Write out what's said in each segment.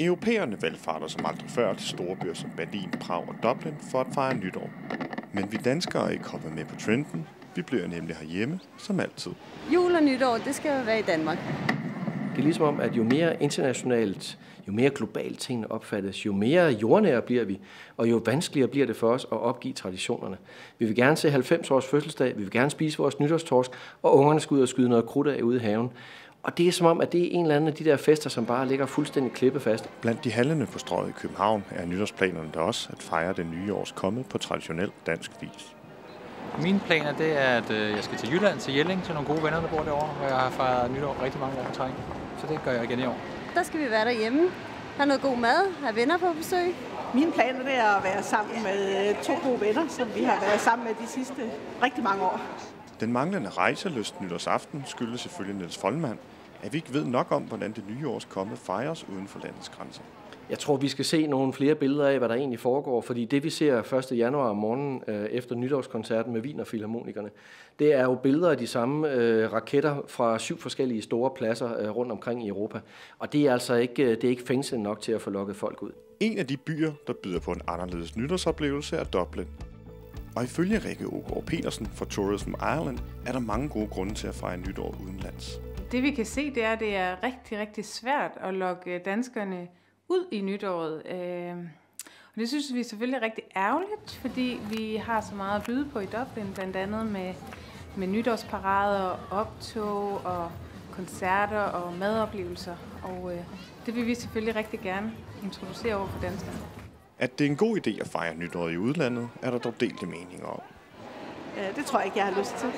Europæerne valgfarter som aldrig før til store byer som Berlin, Prag og Dublin for at fejre nytår. Men vi danskere er ikke hoppet med på trenden. Vi bliver nemlig herhjemme, som altid. Jul og nytår, det skal jo være i Danmark. Det er ligesom om, at jo mere internationalt, jo mere globalt tingene opfattes, jo mere jordnære bliver vi, og jo vanskeligere bliver det for os at opgive traditionerne. Vi vil gerne se 90 års fødselsdag, vi vil gerne spise vores nytårstorsk, og ungerne skal ud og skyde noget krudt af ude i haven. Og det er som om, at det er en eller anden af de der fester, som bare ligger fuldstændig klippefast. Blandt de hallene på strøget i København er nytårsplanerne der også at fejre det nye års komme på traditionel dansk vis. Mine planer det er, at øh, jeg skal til Jylland, til Jelling, til nogle gode venner, der bor derovre, hvor jeg har fejret nytår rigtig mange år på træk. Så det gør jeg igen i år. Der skal vi være derhjemme, have noget god mad, have venner på besøg. Mine planer det er at være sammen med øh, to gode venner, som vi har været sammen med de sidste rigtig mange år. Den manglende rejseløst nytårsaften skyldes selvfølgelig Niels Folman, at vi ikke ved nok om, hvordan det nye års komme fejres uden for landets grænser. Jeg tror, vi skal se nogle flere billeder af, hvad der egentlig foregår, fordi det, vi ser 1. januar om morgenen øh, efter nytårskoncerten med Wiener Philharmonikerne, det er jo billeder af de samme øh, raketter fra syv forskellige store pladser øh, rundt omkring i Europa. Og det er altså ikke, øh, det er ikke fængsel nok til at få lukket folk ud. En af de byer, der byder på en anderledes nytårsoplevelse, er Dublin. Og ifølge Rikke Ågaard Petersen fra Tourism Ireland, er der mange gode grunde til at fejre nytår udenlands. Det vi kan se, det er, at det er rigtig, rigtig svært at lokke danskerne ud i nytåret. Øh, og det synes vi er selvfølgelig rigtig ærgerligt, fordi vi har så meget at byde på i Dublin, blandt andet med, med nytårsparader, optog og koncerter og madoplevelser. Og øh, det vil vi selvfølgelig rigtig gerne introducere over for danskerne. At det er en god idé at fejre nytåret i udlandet, er der dog delte meninger om. Øh, Det tror jeg ikke, jeg har lyst til.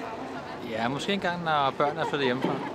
Ja, måske engang, når børnene er flyttet hjemmefra.